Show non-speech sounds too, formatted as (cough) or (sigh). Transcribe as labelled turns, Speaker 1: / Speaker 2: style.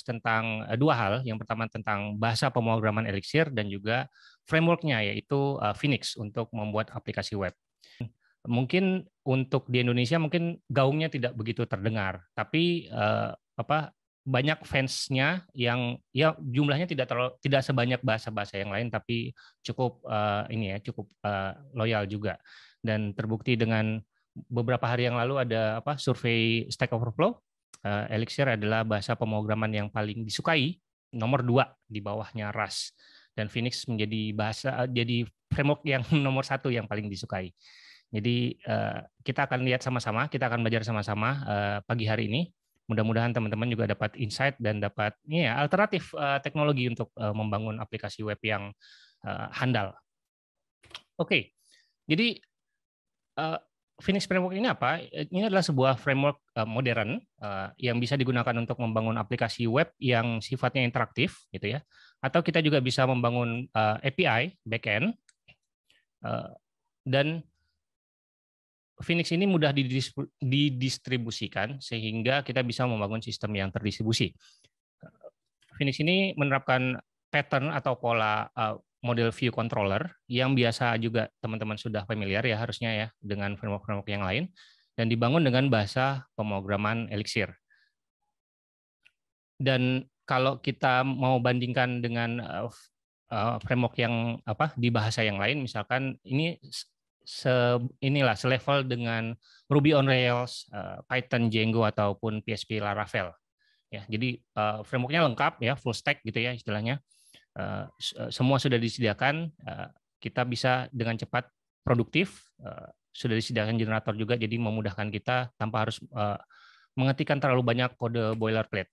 Speaker 1: tentang uh, dua hal. Yang pertama tentang bahasa pemrograman Elixir dan juga frameworknya yaitu uh, Phoenix untuk membuat aplikasi web. Mungkin untuk di Indonesia mungkin gaungnya tidak begitu terdengar, tapi uh, apa banyak fansnya yang ya jumlahnya tidak terlalu tidak sebanyak bahasa-bahasa yang lain tapi cukup uh, ini ya cukup uh, loyal juga dan terbukti dengan beberapa hari yang lalu ada apa survei Stack Overflow uh, Elixir adalah bahasa pemrograman yang paling disukai nomor dua di bawahnya Rust dan Phoenix menjadi bahasa jadi framework yang (laughs) nomor satu yang paling disukai jadi uh, kita akan lihat sama-sama kita akan belajar sama-sama pagi hari ini mudah-mudahan teman-teman juga dapat insight dan dapat ya alternatif teknologi untuk membangun aplikasi web yang handal. Oke, okay. jadi Phoenix Framework ini apa? Ini adalah sebuah framework uh, modern uh, yang bisa digunakan untuk membangun aplikasi web yang sifatnya interaktif, gitu ya. Atau kita juga bisa membangun API backend dan Phoenix ini mudah didistribusikan sehingga kita bisa membangun sistem yang terdistribusi. Phoenix ini menerapkan pattern atau pola model view controller yang biasa juga teman-teman sudah familiar ya harusnya ya dengan framework-framework yang lain dan dibangun dengan bahasa pemrograman Elixir. Dan kalau kita mau bandingkan dengan uh, uh, framework yang apa di bahasa yang lain misalkan ini se inilah selevel dengan Ruby on Rails, uh, Python Django ataupun PHP Laravel. Ya, jadi frameworknya lengkap ya, full stack gitu ya istilahnya. Uh, semua sudah disediakan, uh, kita bisa dengan cepat produktif. Sudah disediakan generator juga, jadi memudahkan kita tanpa harus mengetikkan terlalu banyak kode boilerplate.